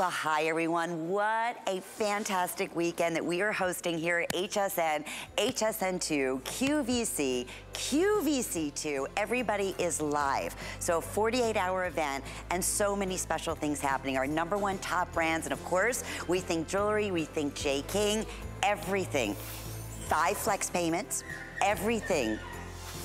Well, hi everyone. What a fantastic weekend that we are hosting here at HSN, HSN2, QVC, QVC2. Everybody is live. So a 48 hour event and so many special things happening. Our number one top brands, and of course, we think jewelry, we think Jay King, everything. Five flex payments, everything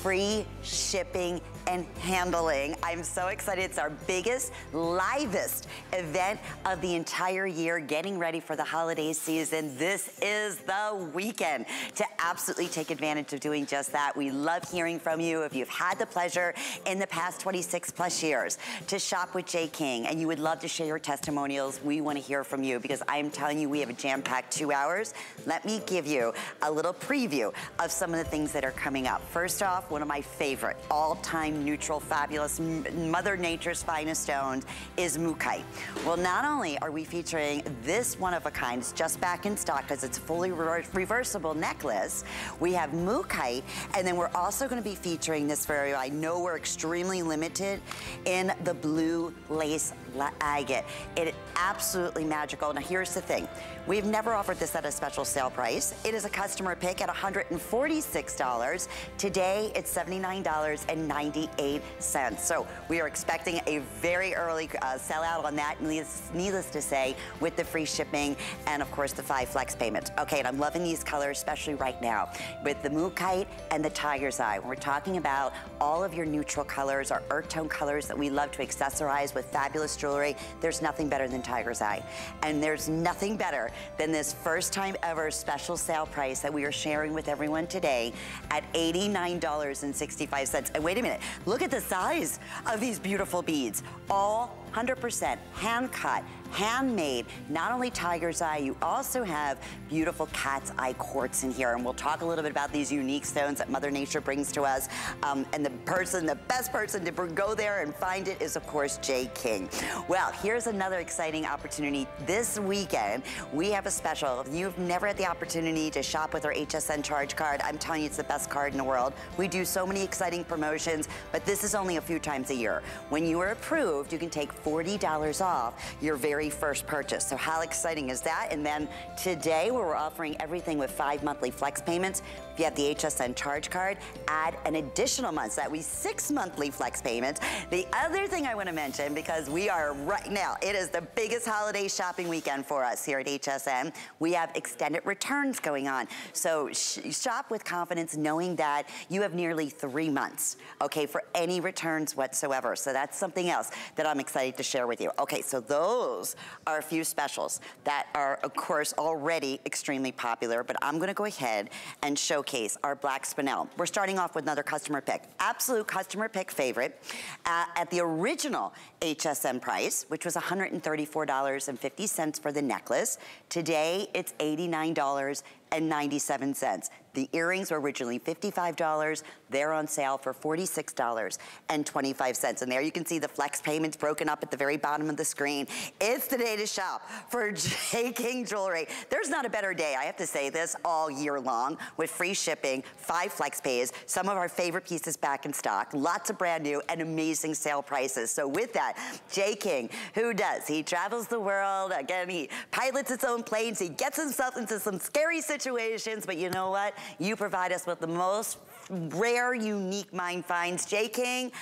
free shipping and handling. I'm so excited. It's our biggest, livest event of the entire year, getting ready for the holiday season. This is the weekend to absolutely take advantage of doing just that. We love hearing from you. If you've had the pleasure in the past 26 plus years to shop with Jay King and you would love to share your testimonials, we want to hear from you because I'm telling you we have a jam-packed two hours. Let me give you a little preview of some of the things that are coming up. First off, one of my favorite all-time neutral, fabulous, Mother Nature's finest stones is Mookaite. Well, not only are we featuring this one of a kind, it's just back in stock because it's a fully re reversible necklace. We have Mookaite, and then we're also gonna be featuring this very, I know we're extremely limited in the blue lace agate. It absolutely magical. Now here's the thing. We've never offered this at a special sale price. It is a customer pick at $146. Today, it's $79.98. So we are expecting a very early uh, sellout on that, needless, needless to say, with the free shipping and of course the five flex payments. Okay, and I'm loving these colors, especially right now, with the Mookaite and the Tiger's Eye. We're talking about all of your neutral colors, our earth tone colors that we love to accessorize with fabulous jewelry, there's nothing better than Tiger's Eye. And there's nothing better than this first time ever special sale price that we are sharing with everyone today at $89.65. And wait a minute, look at the size of these beautiful beads. All 100% hand cut, handmade, not only tiger's eye, you also have beautiful cat's eye quartz in here. And we'll talk a little bit about these unique stones that Mother Nature brings to us. Um, and the person, the best person to go there and find it is of course Jay King. Well, here's another exciting opportunity. This weekend, we have a special. If you've never had the opportunity to shop with our HSN charge card, I'm telling you it's the best card in the world. We do so many exciting promotions, but this is only a few times a year. When you are approved, you can take $40 off your very first purchase. So how exciting is that? And then today where we're offering everything with five monthly flex payments, if you have the HSN charge card, add an additional month. So that we six monthly flex payments. The other thing I want to mention, because we are right now, it is the biggest holiday shopping weekend for us here at HSN. We have extended returns going on. So sh shop with confidence knowing that you have nearly three months, okay, for any returns whatsoever. So that's something else that I'm excited to share with you. Okay, so those are a few specials that are, of course, already extremely popular, but I'm gonna go ahead and showcase our Black Spinel. We're starting off with another customer pick. Absolute customer pick favorite uh, at the original HSN price, which was $134.50 for the necklace. Today, it's $89.97. The earrings were originally $55. They're on sale for $46.25. And there you can see the flex payments broken up at the very bottom of the screen. It's the day to shop for Jay King Jewelry. There's not a better day, I have to say this, all year long with free shipping, five flex pays, some of our favorite pieces back in stock, lots of brand new and amazing sale prices. So with that, Jay King, who does? He travels the world. Again, he pilots his own planes. He gets himself into some scary situations, but you know what? You provide us with the most rare, unique mine finds. Jay King,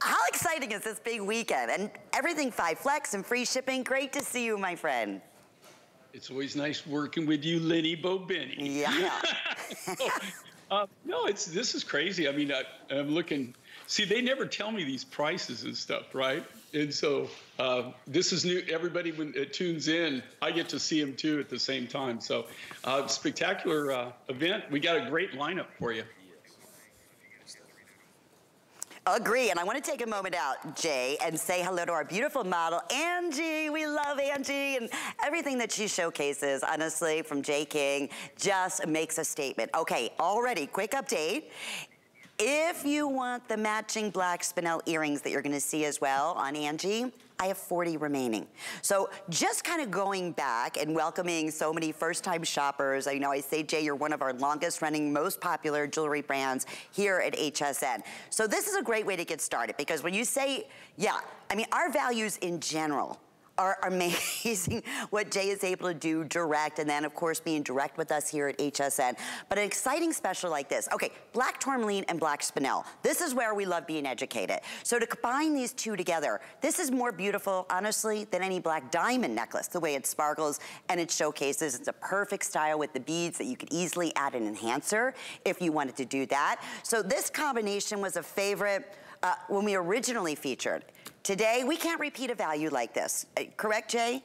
how exciting is this big weekend? And everything five flex and free shipping. Great to see you, my friend. It's always nice working with you, Lenny Bobeni. Yeah. uh, no, it's this is crazy. I mean, I, I'm looking. See, they never tell me these prices and stuff, right? And so uh, this is new. Everybody when it tunes in, I get to see them too at the same time. So uh, spectacular uh, event. We got a great lineup for you. Agree, and I want to take a moment out, Jay, and say hello to our beautiful model, Angie. We love Angie, and everything that she showcases, honestly, from Jay King, just makes a statement. Okay, already, quick update. If you want the matching black spinel earrings that you're gonna see as well on Angie, I have 40 remaining. So just kind of going back and welcoming so many first-time shoppers. I know I say, Jay, you're one of our longest running, most popular jewelry brands here at HSN. So this is a great way to get started because when you say, yeah, I mean, our values in general are amazing what Jay is able to do direct and then of course being direct with us here at HSN. But an exciting special like this. Okay, black tourmaline and black spinel. This is where we love being educated. So to combine these two together, this is more beautiful, honestly, than any black diamond necklace, the way it sparkles and it showcases. It's a perfect style with the beads that you could easily add an enhancer if you wanted to do that. So this combination was a favorite uh, when we originally featured. Today, we can't repeat a value like this. Uh, correct, Jay?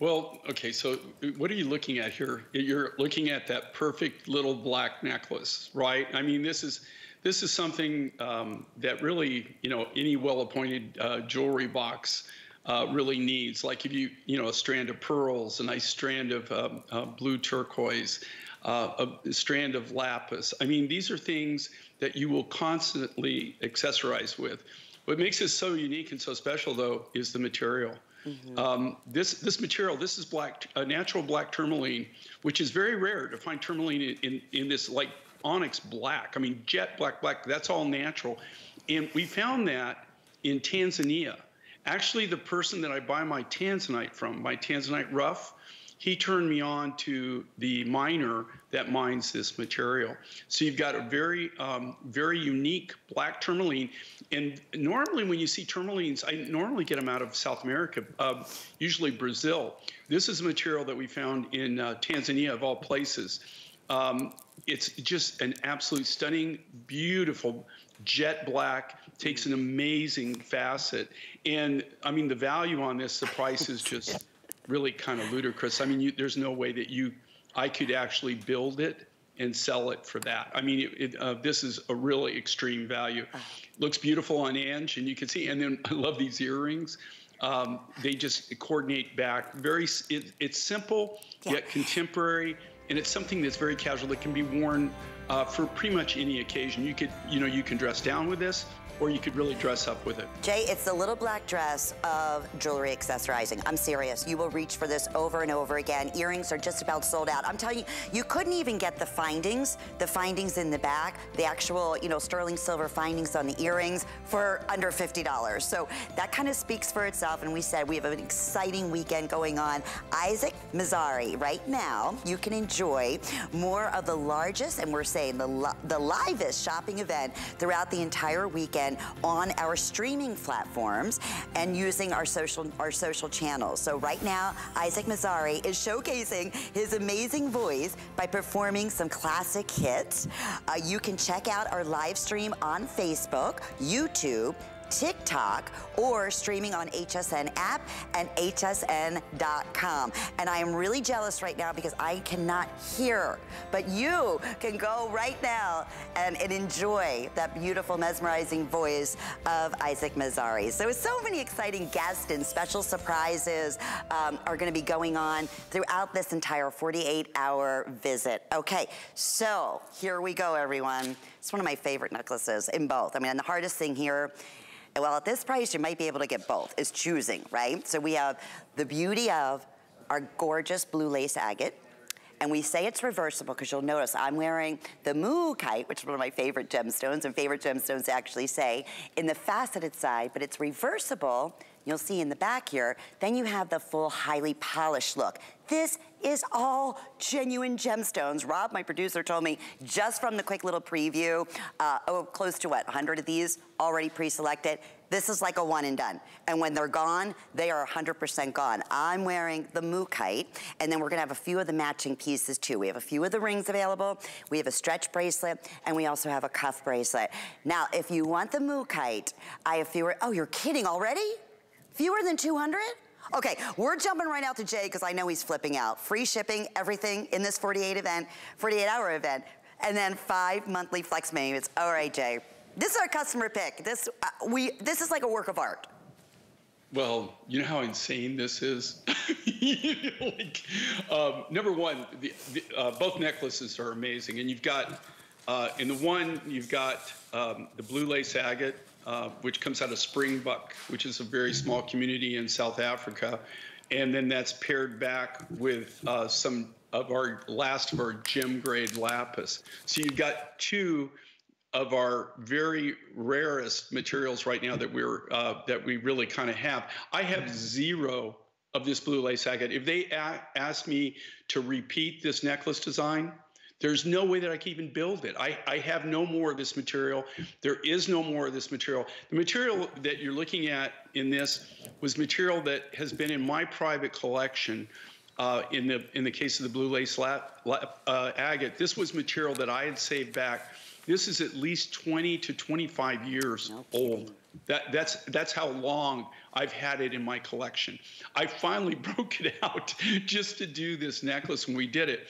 Well, okay, so what are you looking at here? You're looking at that perfect little black necklace, right? I mean, this is this is something um, that really, you know, any well-appointed uh, jewelry box uh, really needs. Like if you, you know, a strand of pearls, a nice strand of um, uh, blue turquoise, uh, a strand of lapis. I mean, these are things that you will constantly accessorize with. What makes this so unique and so special, though, is the material. Mm-hmm. Um, this this material, this is black, a natural black tourmaline, which is very rare to find tourmaline in, in, in this like onyx black. I mean, jet black, black. That's all natural, and we found that in Tanzania. Actually, the person that I buy my tanzanite from, my tanzanite rough, he turned me on to the miner that mines this material. So you've got a very, um, very unique black tourmaline. And normally when you see tourmalines, I normally get them out of South America, uh, usually Brazil. This is a material that we found in uh, Tanzania of all places. Um, it's just an absolute stunning, beautiful jet black, takes an amazing facet. And I mean, the value on this, the price is just really kind of ludicrous. I mean, you, there's no way that you, I could actually build it and sell it for that. I mean, it, it, uh, this is a really extreme value. Looks beautiful on Ange, and you can see. And then I love these earrings. Um, they just coordinate back. Very, it, it's simple yeah. yet contemporary, and it's something that's very casual that can be worn uh, for pretty much any occasion. You could, you know, you can dress down with this or you could really dress up with it. Jay, it's the little black dress of jewelry accessorizing. I'm serious. You will reach for this over and over again. Earrings are just about sold out. I'm telling you, you couldn't even get the findings, the findings in the back, the actual, you know, sterling silver findings on the earrings for under $50. So that kind of speaks for itself. And we said we have an exciting weekend going on. Isaac Mizrahi, right now, you can enjoy more of the largest, and we're saying the, the livest shopping event throughout the entire weekend on our streaming platforms and using our social, our social channels. So right now, Isaac Mizrahi is showcasing his amazing voice by performing some classic hits. Uh, you can check out our live stream on Facebook, YouTube, TikTok, or streaming on HSN app and hsn.com. And I am really jealous right now because I cannot hear, but you can go right now and, and enjoy that beautiful, mesmerizing voice of Isaac Mizrahi. So so many exciting guests and special surprises um, are gonna be going on throughout this entire 48 hour visit. Okay, so here we go, everyone. It's one of my favorite necklaces in both. I mean, and the hardest thing here well, at this price, you might be able to get both, It's choosing, right? So we have the beauty of our gorgeous blue lace agate. And we say it's reversible because you'll notice I'm wearing the Mookaite, which is one of my favorite gemstones, and favorite gemstones actually say, in the faceted side, but it's reversible you'll see in the back here, then you have the full highly polished look. This is all genuine gemstones. Rob, my producer, told me just from the quick little preview, uh, oh, close to what, 100 of these already pre-selected. This is like a one and done. And when they're gone, they are 100% gone. I'm wearing the Mookaite, and then we're gonna have a few of the matching pieces too. We have a few of the rings available, we have a stretch bracelet, and we also have a cuff bracelet. Now, if you want the Mookaite, I have fewer, oh, you're kidding already? Fewer than 200? Okay, we're jumping right out to Jay because I know he's flipping out. Free shipping, everything in this 48 event, 48 hour event, and then five monthly flex payments. All right, Jay. This is our customer pick. This uh, we this is like a work of art. Well, you know how insane this is. like, um, number one, the, the, uh, both necklaces are amazing, and you've got uh, in the one you've got um, the blue lace agate uh, which comes out of Springbok, which is a very small community in South Africa. And then that's paired back with uh, some of our last of our gem grade lapis. So you've got two of our very rarest materials right now that we're uh, that we really kind of have. I have zero of this blue lace agate. If they ask me to repeat this necklace design, there's no way that I can even build it. I, I have no more of this material. There is no more of this material. The material that you're looking at in this was material that has been in my private collection. Uh, in the in the case of the blue lace lap, lap, uh, agate, this was material that I had saved back this is at least 20 to 25 years no old. That, that's, that's how long I've had it in my collection. I finally broke it out just to do this necklace when we did it.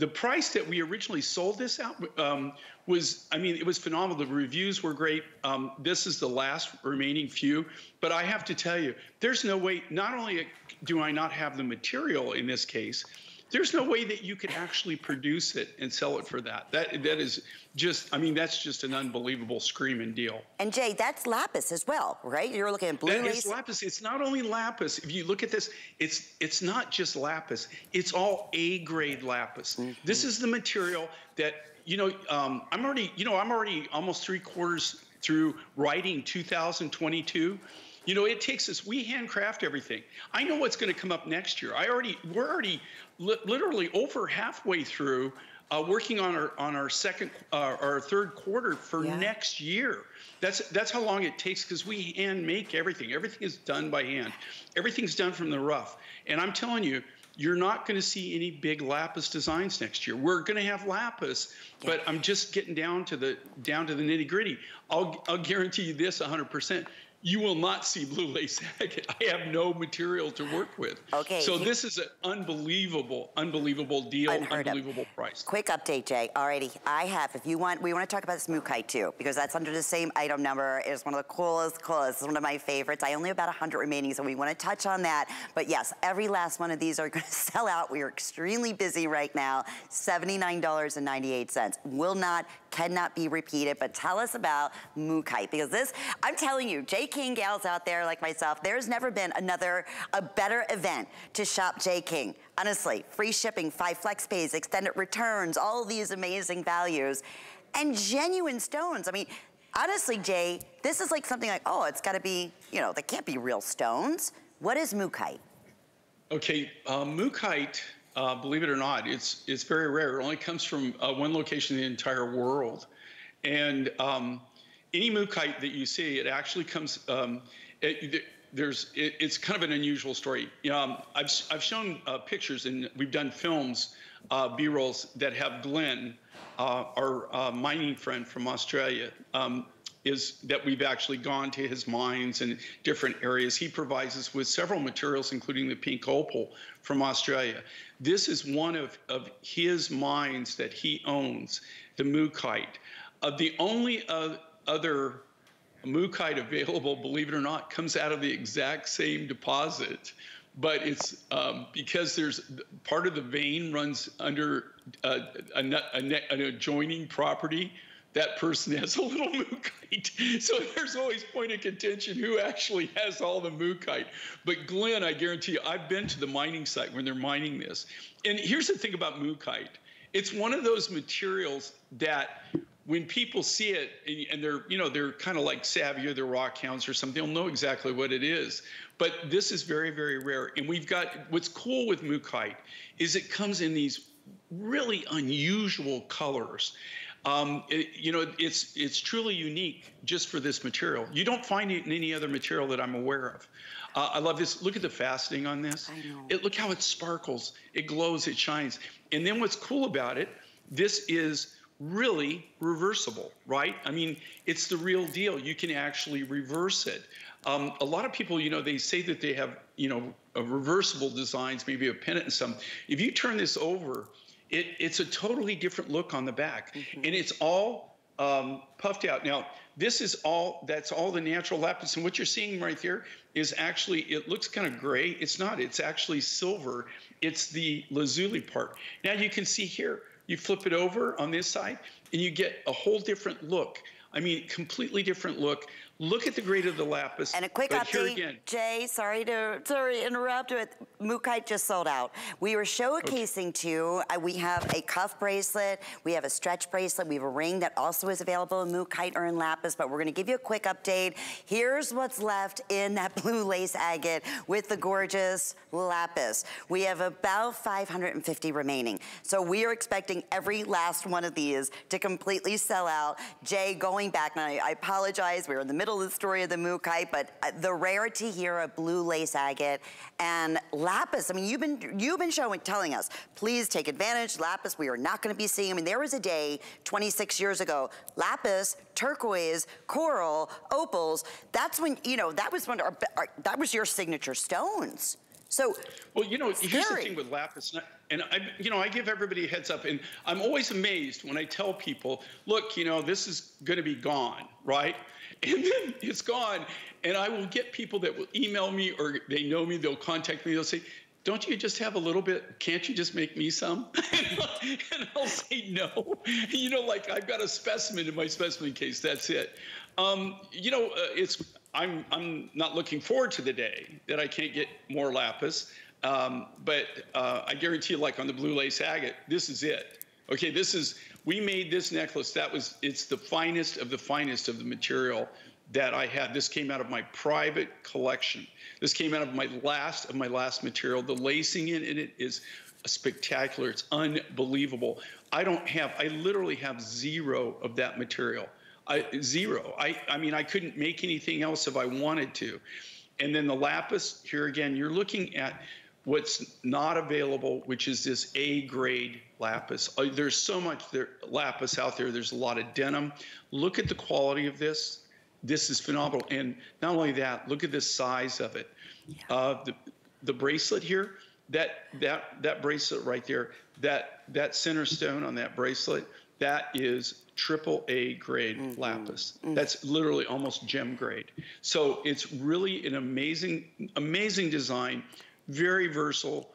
The price that we originally sold this out um, was, I mean, it was phenomenal. The reviews were great. Um, this is the last remaining few. But I have to tell you, there's no way, not only do I not have the material in this case, there's no way that you could actually produce it and sell it for that. That that is just, I mean, that's just an unbelievable screaming deal. And Jay, that's lapis as well, right? You're looking at blue that. Is lapis. It's not only lapis. If you look at this, it's it's not just lapis. It's all A grade lapis. Mm -hmm. This is the material that you know. Um, I'm already, you know, I'm already almost three quarters through writing 2022 you know, it takes us, we handcraft everything. I know what's going to come up next year. I already, we're already li literally over halfway through uh, working on our on our second uh, our third quarter for yeah. next year. That's that's how long it takes because we hand make everything. Everything is done by hand. Everything's done from the rough. And I'm telling you, you're not going to see any big lapis designs next year. We're going to have lapis, yeah. but I'm just getting down to the down to the nitty gritty. I'll I'll guarantee you this 100 percent you will not see blue lace agate. I have no material to work with. Okay. So this is an unbelievable, unbelievable deal, unbelievable of. price. Quick update, Jay. Alrighty, I have, if you want, we want to talk about this Mookaite too, because that's under the same item number. It's one of the coolest, coolest. It's one of my favorites. I only have about 100 remaining, so we want to touch on that. But yes, every last one of these are going to sell out. We are extremely busy right now. $79.98. Will not cannot be repeated, but tell us about Mookaite because this, I'm telling you, Jay King gals out there like myself, there's never been another, a better event to shop Jay King. Honestly, free shipping, five flex pays, extended returns, all these amazing values, and genuine stones. I mean, honestly, Jay, this is like something like, oh, it's gotta be, you know, they can't be real stones. What is Mookaite? Okay, um, Mookaite uh, believe it or not, it's it's very rare. It only comes from uh, one location in the entire world, and um, any mookaite that you see, it actually comes. Um, it, there's it, it's kind of an unusual story. Um, I've I've shown uh, pictures and we've done films, uh, B-rolls that have Glenn, uh, our uh, mining friend from Australia. Is that we've actually gone to his mines and different areas. He provides us with several materials, including the pink opal from Australia. This is one of, of his mines that he owns, the Mookaite. Uh, the only uh, other Mookaite available, believe it or not, comes out of the exact same deposit. But it's um, because there's part of the vein runs under uh, a, a, an adjoining property that person has a little mookaite. So there's always point of contention who actually has all the mookaite. But Glenn, I guarantee you, I've been to the mining site when they're mining this. And here's the thing about mookaite. It's one of those materials that when people see it and they're, you know, they're kind of like savvy or they're rock hounds or something, they'll know exactly what it is. But this is very, very rare. And we've got, what's cool with mookaite is it comes in these really unusual colors. Um, it, you know, it's it's truly unique just for this material. You don't find it in any other material that I'm aware of. Uh, I love this. Look at the faceting on this. I know. It, look how it sparkles. It glows. It shines. And then what's cool about it? This is really reversible, right? I mean, it's the real deal. You can actually reverse it. Um, a lot of people, you know, they say that they have, you know, reversible designs, maybe a pennant and some. If you turn this over, it, it's a totally different look on the back, mm-hmm. and it's all um, puffed out. Now, this is all that's all the natural lapis, and what you're seeing right there is actually it looks kind of gray. It's not. It's actually silver. It's the lazuli part. Now you can see here. You flip it over on this side, and you get a whole different look. I mean, completely different look. Look at the grade of the lapis. And a quick update, Jay, sorry to sorry to interrupt, but Mookaite just sold out. We were showcasing okay. to, uh, we have a cuff bracelet, we have a stretch bracelet, we have a ring that also is available in Mookaite or in lapis, but we're gonna give you a quick update. Here's what's left in that blue lace agate with the gorgeous lapis. We have about 550 remaining. So we are expecting every last one of these to completely sell out. Jay, going back, and I, I apologize, we are in the middle of the story of the Mookaite, but uh, the rarity here of blue lace agate and lapis. I mean, you've been you've been showing, telling us, please take advantage. Lapis, we are not going to be seeing. I mean, there was a day 26 years ago, lapis, turquoise, coral, opals. That's when you know that was when our, our, that was your signature stones. So, well, you know, here's the thing with lapis, and I, you know, I give everybody a heads up, and I'm always amazed when I tell people, look, you know, this is going to be gone, right? And then it's gone. And I will get people that will email me or they know me, they'll contact me, they'll say, don't you just have a little bit? Can't you just make me some? and I'll say no. You know, like I've got a specimen in my specimen case. That's it. Um, you know, uh, it's I'm I'm not looking forward to the day that I can't get more lapis. Um, but uh, I guarantee, you, like on the blue lace agate, this is it. Okay, this is we made this necklace. That was, it's the finest of the finest of the material that I had. This came out of my private collection. This came out of my last of my last material. The lacing in, it is spectacular. It's unbelievable. I don't have, I literally have zero of that material. I, zero. I, I mean, I couldn't make anything else if I wanted to. And then the lapis, here again, you're looking at what's not available, which is this A grade lapis. Uh, there's so much there, lapis out there. There's a lot of denim. Look at the quality of this. This is phenomenal. And not only that, look at the size of it. Yeah. Uh, the, the bracelet here, that that that bracelet right there, that that center stone on that bracelet, that is triple A grade mm -hmm. lapis. Mm -hmm. That's literally almost gem grade. So it's really an amazing, amazing design very versatile,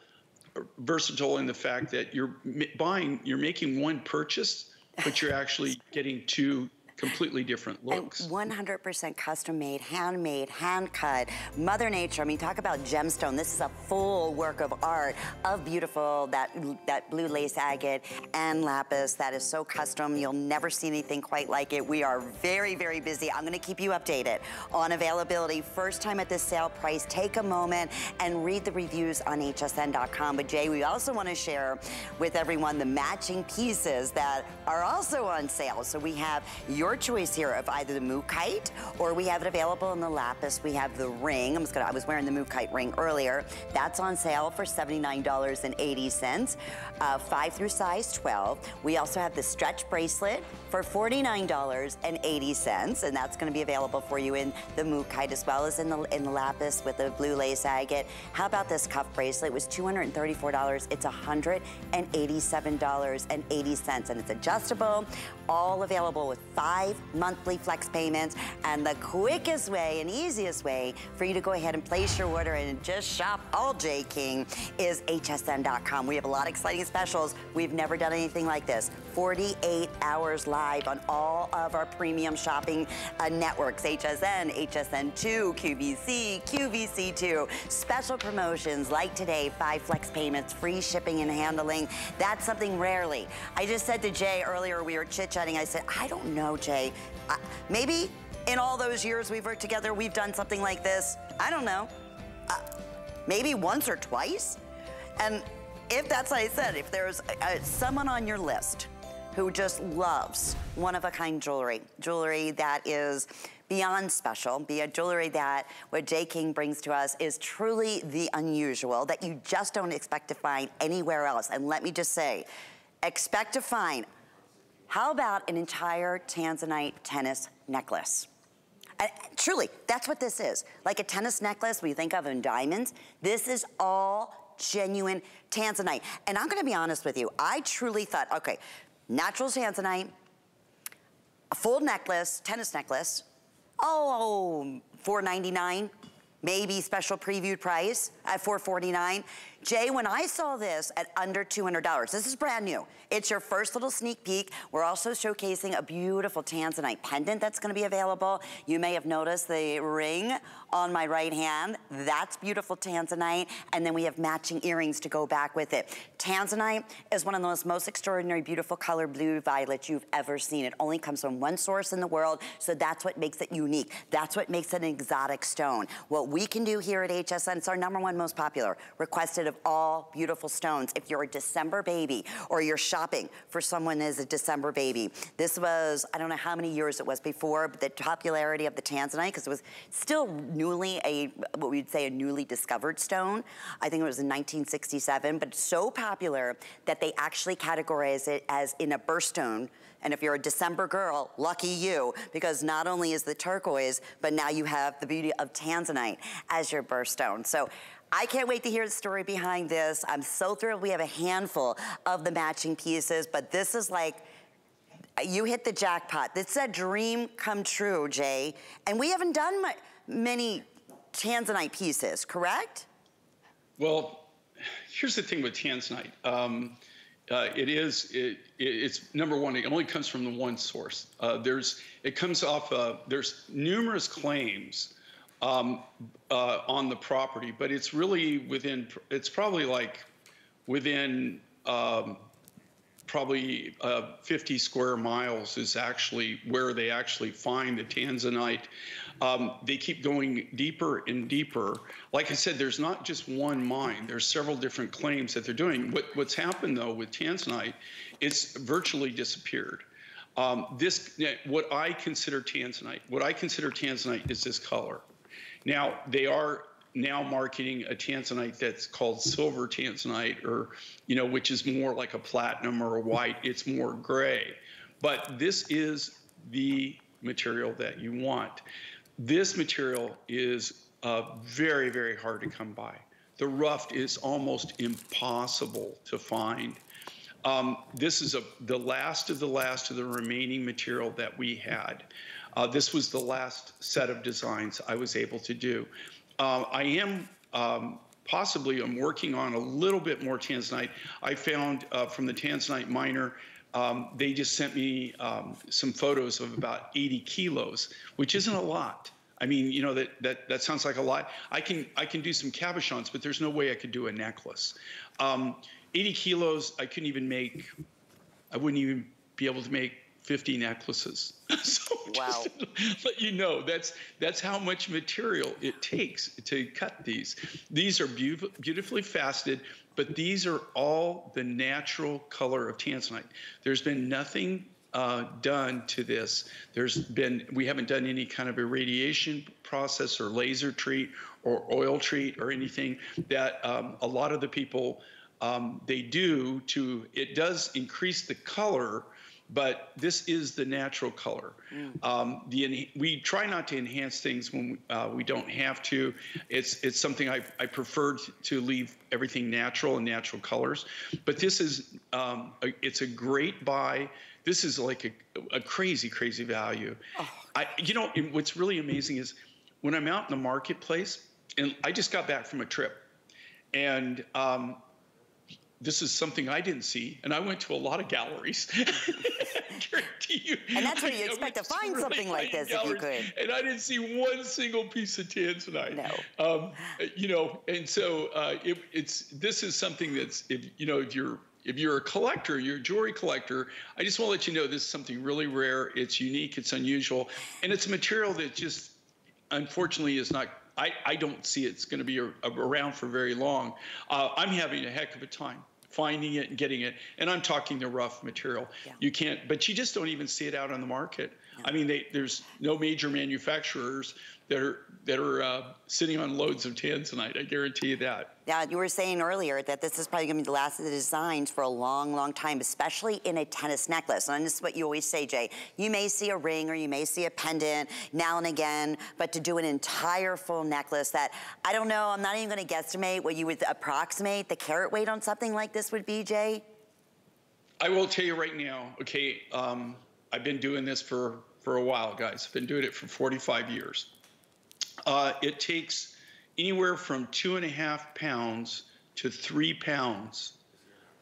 versatile in the fact that you're buying, you're making one purchase, but you're actually getting two completely different looks. And 100% custom made, handmade, hand cut, Mother Nature. I mean, talk about gemstone. This is a full work of art of beautiful, that, that blue lace agate and lapis that is so custom. You'll never see anything quite like it. We are very, very busy. I'm gonna keep you updated on availability. First time at this sale price. Take a moment and read the reviews on hsn.com. But Jay, we also wanna share with everyone the matching pieces that are also on sale. So we have your your choice here of either the Mookaite or we have it available in the lapis. We have the ring. I'm just gonna, I was wearing the Mookaite ring earlier. That's on sale for $79.80, uh, 5 through size 12. We also have the stretch bracelet for $49.80, and that's gonna be available for you in the Mookaite as well as in the, in the lapis with the blue lace agate. How about this cuff bracelet? It was $234. It's $187.80, and it's adjustable, all available with five five monthly flex payments. And the quickest way and easiest way for you to go ahead and place your order and just shop all Jay King is hsn.com. We have a lot of exciting specials. We've never done anything like this. 48 hours live on all of our premium shopping uh, networks, HSN, HSN2, QVC, QVC2. Special promotions like today, five flex payments, free shipping and handling. That's something rarely. I just said to Jay earlier, we were chit-chatting, I said, I don't know, Jay. Uh, maybe in all those years we've worked together, we've done something like this. I don't know. Uh, maybe once or twice? And if that's what I said, if there's uh, someone on your list who just loves one-of-a-kind jewelry, jewelry that is beyond special, be a jewelry that what Jay King brings to us is truly the unusual, that you just don't expect to find anywhere else. And let me just say, expect to find, how about an entire Tanzanite tennis necklace? Uh, truly, that's what this is. Like a tennis necklace we think of in diamonds, this is all genuine Tanzanite. And I'm gonna be honest with you, I truly thought, okay, natural tanzanite, a full necklace, tennis necklace, oh, $4.99, maybe special previewed price at $4.49. Jay, when I saw this at under $200, this is brand new. It's your first little sneak peek. We're also showcasing a beautiful tanzanite pendant that's gonna be available. You may have noticed the ring on my right hand. That's beautiful tanzanite. And then we have matching earrings to go back with it. Tanzanite is one of the most, extraordinary, beautiful color blue violet you've ever seen. It only comes from one source in the world, so that's what makes it unique. That's what makes it an exotic stone. What we can do here at HSN, it's our number one most popular, requested of all beautiful stones. If you're a December baby or you're shopping for someone as a December baby, this was, I don't know how many years it was before, but the popularity of the Tanzanite, because it was still newly a, what we'd say a newly discovered stone. I think it was in 1967, but so popular that they actually categorize it as in a birthstone and if you're a December girl, lucky you, because not only is the turquoise, but now you have the beauty of tanzanite as your birthstone. So I can't wait to hear the story behind this. I'm so thrilled we have a handful of the matching pieces, but this is like, you hit the jackpot. This is a dream come true, Jay. And we haven't done many tanzanite pieces, correct? Well, here's the thing with tanzanite. Um, uh, it is it, it's number one it only comes from the one source uh, there's it comes off uh, there's numerous claims um, uh, on the property but it's really within it's probably like within um, probably uh, 50 square miles is actually where they actually find the tanzanite um, they keep going deeper and deeper. Like I said, there's not just one mine. There's several different claims that they're doing. What, what's happened though with tanzanite, it's virtually disappeared. Um, this, what I consider tanzanite, what I consider tanzanite is this color. Now they are now marketing a tanzanite that's called silver tanzanite, or you know, which is more like a platinum or a white. It's more gray, but this is the material that you want. This material is uh, very, very hard to come by. The rough is almost impossible to find. Um, this is a, the last of the last of the remaining material that we had. Uh, this was the last set of designs I was able to do. Uh, I am um, possibly, I'm working on a little bit more tanzanite. I found uh, from the tanzanite miner um, they just sent me um, some photos of about 80 kilos, which isn't a lot. I mean, you know that that that sounds like a lot. I can I can do some cabochons, but there's no way I could do a necklace. Um, 80 kilos, I couldn't even make. I wouldn't even be able to make 50 necklaces. so wow. let you know that's that's how much material it takes to cut these. These are be beautifully faceted, but these are all the natural color of tanzanite. There's been nothing uh, done to this. There's been, we haven't done any kind of irradiation process or laser treat or oil treat or anything that um, a lot of the people, um, they do to, it does increase the color but this is the natural color. Mm. Um, the, we try not to enhance things when uh, we don't have to. It's it's something I, I prefer to leave everything natural and natural colors. But this is um, a, it's a great buy. This is like a, a crazy crazy value. Oh. I you know what's really amazing is when I'm out in the marketplace and I just got back from a trip and um, this is something I didn't see, and I went to a lot of galleries. you. And that's where you expect to find really something like this if you could. And I didn't see one single piece of tanzanite. No. Um, you know, and so uh, it, it's this is something that's if you know if you're if you're a collector, you're a jewelry collector, I just want to let you know this is something really rare. It's unique, it's unusual, and it's a material that just unfortunately is not I, I don't see it's going to be a, a, around for very long. Uh, I'm having a heck of a time finding it and getting it. And I'm talking the rough material. Yeah. You can't, but you just don't even see it out on the market. I mean, they, there's no major manufacturers that are that are uh, sitting on loads of tanzanite. I guarantee you that. Yeah, you were saying earlier that this is probably going to be the last of the designs for a long, long time, especially in a tennis necklace. And this is what you always say, Jay. You may see a ring or you may see a pendant now and again, but to do an entire full necklace that, I don't know, I'm not even going to guesstimate what you would approximate the carat weight on something like this would be, Jay? I will tell you right now, okay, um, I've been doing this for, for a while, guys. I've been doing it for 45 years. Uh, it takes anywhere from two and a half pounds to three pounds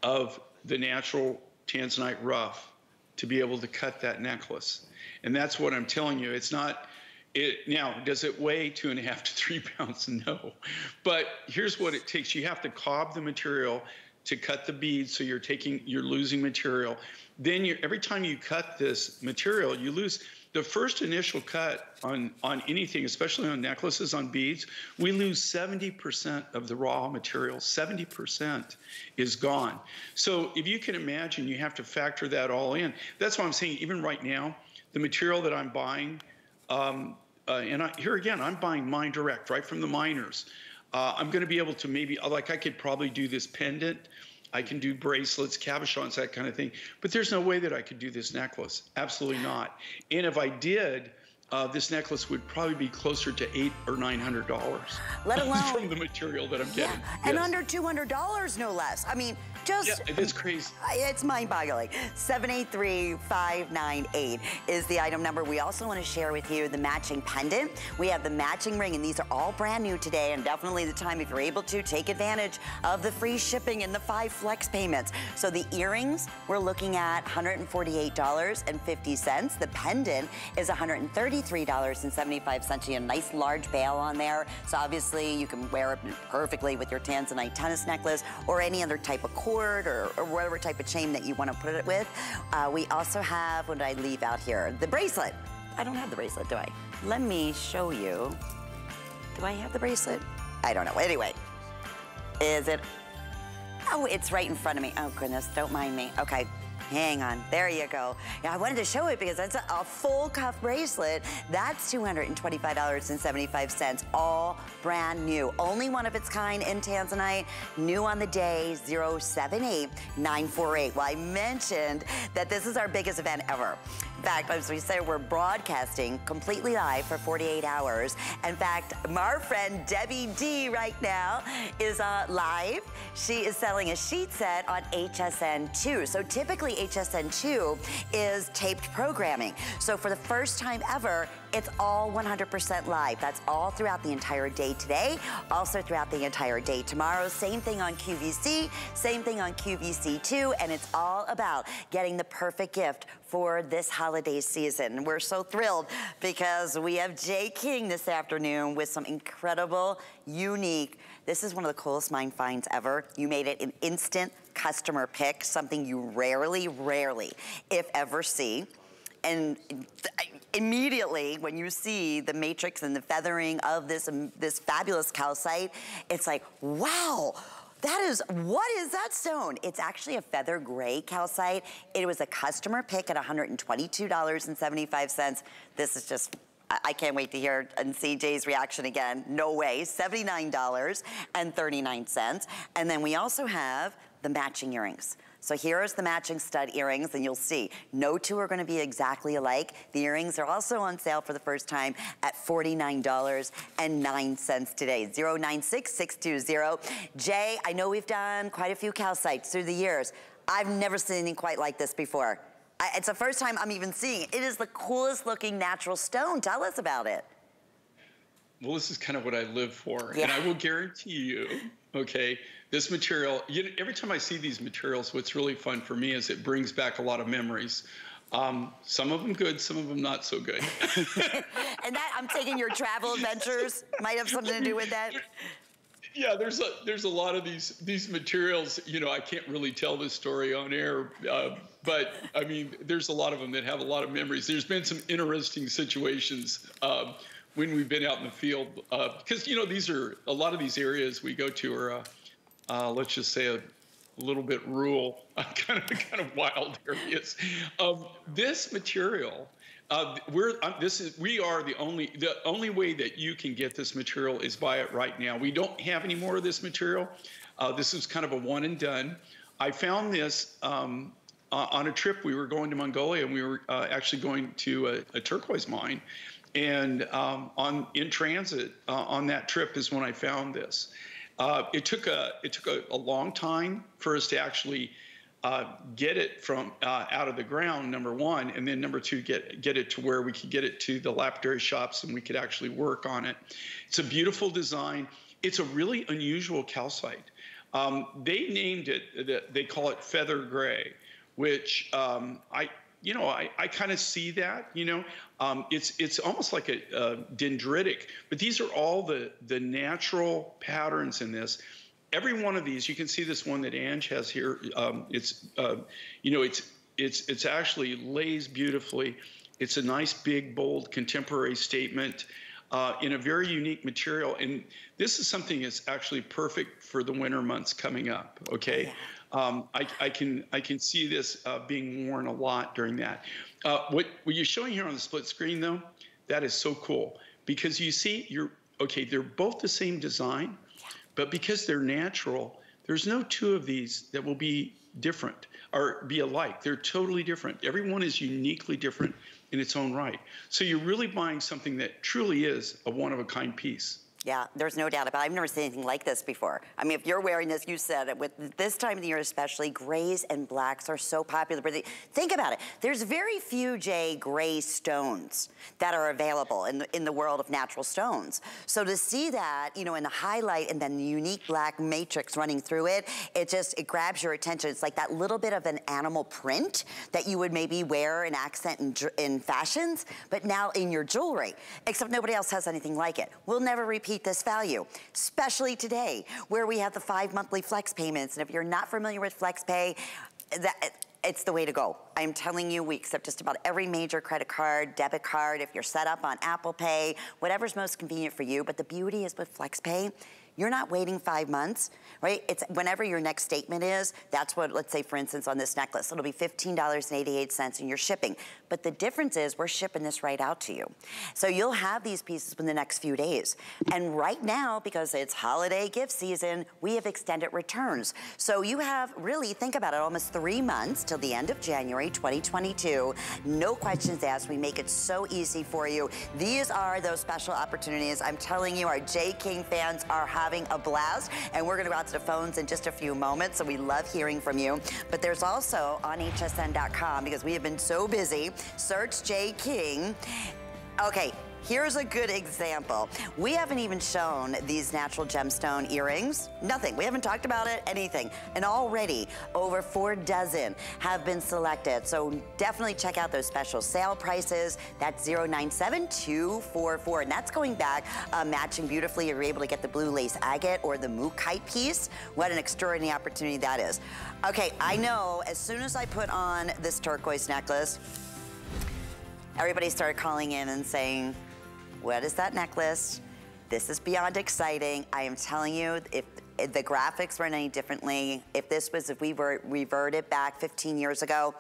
of the natural tanzanite rough to be able to cut that necklace. And that's what I'm telling you. It's not, it now, does it weigh two and a half to three pounds? No. But here's what it takes you have to cob the material to cut the beads so you're taking you're losing material. Then you every time you cut this material you lose the first initial cut on on anything especially on necklaces on beads we lose 70% of the raw material. 70% is gone. So if you can imagine you have to factor that all in. That's why i'm saying even right now the material that i'm buying um, uh, and I, here again i'm buying mine direct right from the miners uh, I'm going to be able to maybe, like, I could probably do this pendant. I can do bracelets, cabochons, that kind of thing. But there's no way that I could do this necklace. Absolutely not. And if I did, uh, this necklace would probably be closer to eight or nine hundred dollars. Let alone from the material that I'm yeah, getting. and yes. under two hundred dollars, no less. I mean, just yeah, it's crazy. It's mind-boggling. Seven eight three five nine eight is the item number. We also want to share with you the matching pendant. We have the matching ring, and these are all brand new today. And definitely the time, if you're able to, take advantage of the free shipping and the five flex payments. So the earrings, we're looking at $148.50. The pendant is 130 $33.75. You a nice large bail on there. So obviously you can wear it perfectly with your Tanzanite tennis necklace or any other type of cord or, or whatever type of chain that you want to put it with. Uh, we also have, what did I leave out here? The bracelet. I don't have the bracelet, do I? Let me show you. Do I have the bracelet? I don't know. Anyway, is it? Oh, it's right in front of me. Oh, goodness, don't mind me. Okay, Hang on, there you go. Yeah, I wanted to show it because that's a, a full cuff bracelet. That's $225.75, all brand new. Only one of its kind in Tanzanite, new on the day, 078948. Well, I mentioned that this is our biggest event ever fact, as we say, we're broadcasting completely live for 48 hours. In fact, our friend Debbie D right now is uh, live. She is selling a sheet set on HSN2. So typically HSN2 is taped programming. So for the first time ever, it's all 100% live. That's all throughout the entire day today, also throughout the entire day tomorrow. Same thing on QVC, same thing on QVC2, and it's all about getting the perfect gift for this holiday season. We're so thrilled because we have Jay King this afternoon with some incredible, unique, this is one of the coolest mine finds ever. You made it an instant customer pick, something you rarely, rarely, if ever see and immediately when you see the matrix and the feathering of this, um, this fabulous calcite, it's like, wow, that is, what is that stone? It's actually a feather gray calcite. It was a customer pick at $122.75. This is just I can't wait to hear and see Jay's reaction again. No way, $79.39. And then we also have the matching earrings. So here's the matching stud earrings and you'll see no two are gonna be exactly alike. The earrings are also on sale for the first time at $49.09 today. 096620. Jay, I know we've done quite a few calcites through the years. I've never seen anything quite like this before. I, it's the first time I'm even seeing it. It is the coolest looking natural stone. Tell us about it. Well, this is kind of what I live for. Yeah. And I will guarantee you, okay, this material, you know, every time I see these materials, what's really fun for me is it brings back a lot of memories. Um, some of them good, some of them not so good. and that, I'm taking your travel adventures might have something to do with that. Yeah, there's a there's a lot of these these materials. You know, I can't really tell this story on air, uh, but I mean, there's a lot of them that have a lot of memories. There's been some interesting situations. Uh, when we've been out in the field, because uh, you know these are a lot of these areas we go to are uh, let's just say a, little bit rural, kind of kind of wild areas. Um, this material, uh, we're uh, this is we are the only the only way that you can get this material is buy it right now. We don't have any more of this material. Uh, this is kind of a one and done. I found this um, uh, on a trip. We were going to Mongolia, and we were uh, actually going to a, a turquoise mine. And um, on in transit uh, on that trip is when I found this. Uh, it took a it took a, a, long time for us to actually uh, get it from uh, out of the ground. Number one, and then number two, get get it to where we could get it to the lapidary shops and we could actually work on it. It's a beautiful design. It's a really unusual calcite. Um, they named it, they call it feather gray, which um, I, you know, I, I kind of see that, you know, um, it's it's almost like a, a, dendritic, but these are all the the natural patterns in this. Every one of these, you can see this one that Ange has here. Um, it's, uh, you know, it's it's it's actually lays beautifully. It's a nice, big, bold, contemporary statement uh, in a very unique material. And this is something that's actually perfect for the winter months coming up. Okay, yeah. Um, I, I, can I can see this uh, being worn a lot during that. Uh, what what you're showing here on the split screen though, that is so cool because you see you're okay. They're both the same design, but because they're natural, there's no two of these that will be different or be alike. They're totally different. Every one is uniquely different in its own right. So you're really buying something that truly is a one of a kind piece. Yeah, there's no doubt about it. I've never seen anything like this before. I mean, if you're wearing this, you said it, with this time of the year especially, grays and blacks are so popular. But think about it. There's very few, Jay, gray stones that are available in the, in the world of natural stones. So to see that, you know, in the highlight and then the unique black matrix running through it, it just, it grabs your attention. It's like that little bit of an animal print that you would maybe wear in accent in, in fashions, but now in your jewelry, except nobody else has anything like it. We'll never repeat this value, especially today where we have the five monthly flex payments. And if you're not familiar with FlexPay, that, it's the way to go. I'm telling you, we accept just about every major credit card, debit card, if you're set up on Apple Pay, whatever's most convenient for you. But the beauty is with FlexPay, you're not waiting five months, right? It's whenever your next statement is, that's what, let's say for instance on this necklace, it'll be $15.88 in your shipping. But the difference is we're shipping this right out to you. So you'll have these pieces in the next few days. And right now, because it's holiday gift season, we have extended returns. So you have really, think about it, almost three months till the end of January 2022. No questions asked. We make it so easy for you. These are those special opportunities. I'm telling you, our Jay King fans are having a blast. And we're going to go out to the phones in just a few moments. So we love hearing from you. But there's also on hsn.com because we have been so busy. Search Jay King. Okay, Here's a good example. We haven't even shown these natural gemstone earrings. Nothing. We haven't talked about it, anything. And already over four dozen have been selected. So definitely check out those special sale prices. That's 097244. And that's going back, uh, matching beautifully. You're able to get the blue lace agate or the mookaite piece. What an extraordinary opportunity that is. Okay, I know as soon as I put on this turquoise necklace, everybody started calling in and saying, what is that necklace? This is beyond exciting. I am telling you, if, the graphics were any differently, if this was, if we were reverted back 15 years ago,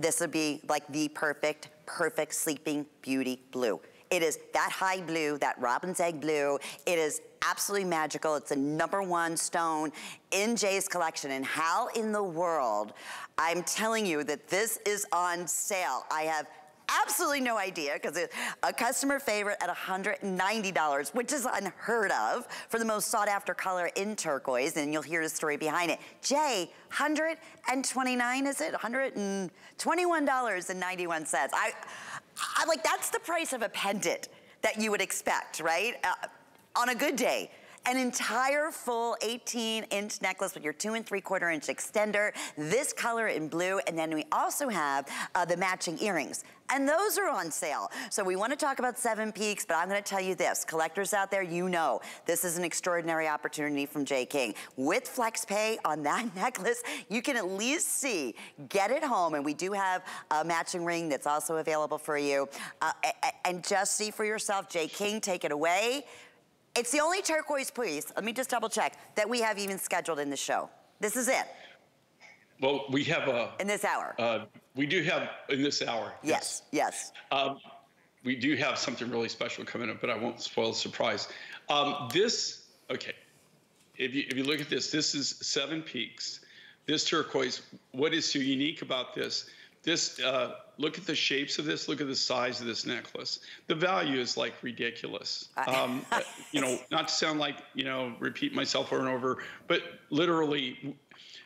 this would be like the perfect, perfect sleeping beauty blue. It is that high blue, that robin's egg blue. It is absolutely magical. It's the number one stone in Jay's collection. And how in the world, I'm telling you that this is on sale. I have absolutely no idea because it's a customer favorite at $190, which is unheard of for the most sought after color in turquoise. And you'll hear the story behind it. Jay, 129 is it? $121.91. I, I like, that's the price of a pendant that you would expect, right? Uh, on a good day an entire full 18 inch necklace with your two and three quarter inch extender, this color in blue, and then we also have uh, the matching earrings. And those are on sale. So we wanna talk about Seven Peaks, but I'm gonna tell you this, collectors out there, you know, this is an extraordinary opportunity from Jay King. With FlexPay on that necklace, you can at least see, get it home, and we do have a matching ring that's also available for you. Uh, and just see for yourself, Jay King, take it away. It's the only turquoise piece, let me just double check, that we have even scheduled in the show. This is it. Well, we have a... In this hour. Uh, we do have, in this hour. Yes, yes. yes. Um, we do have something really special coming up, but I won't spoil the surprise. Um, this, okay, if you, if you look at this, this is Seven Peaks. This turquoise, what is so unique about this this uh, look at the shapes of this look at the size of this necklace. The value is like ridiculous. Um, you know not to sound like you know repeat myself over and over but literally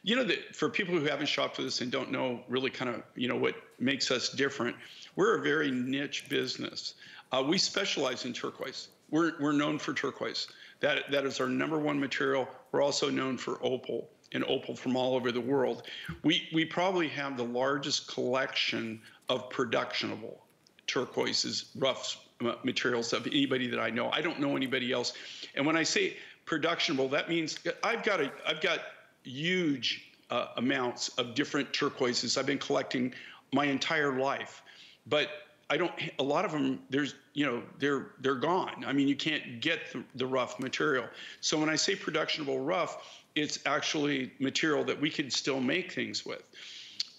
you know that for people who haven't shopped with us and don't know really kind of you know what makes us different we're a very niche business. Uh, we specialize in turquoise. We're, we're known for turquoise. That, that is our number one material. We're also known for opal and opal from all over the world. We, we probably have the largest collection of productionable turquoises, rough materials of anybody that I know. I don't know anybody else. And when I say productionable, that means I've got a, I've got huge uh, amounts of different turquoises. I've been collecting my entire life, but I don't. A lot of them, there's, you know, they're they're gone. I mean, you can't get the, the rough material. So when I say productionable rough, it's actually material that we can still make things with.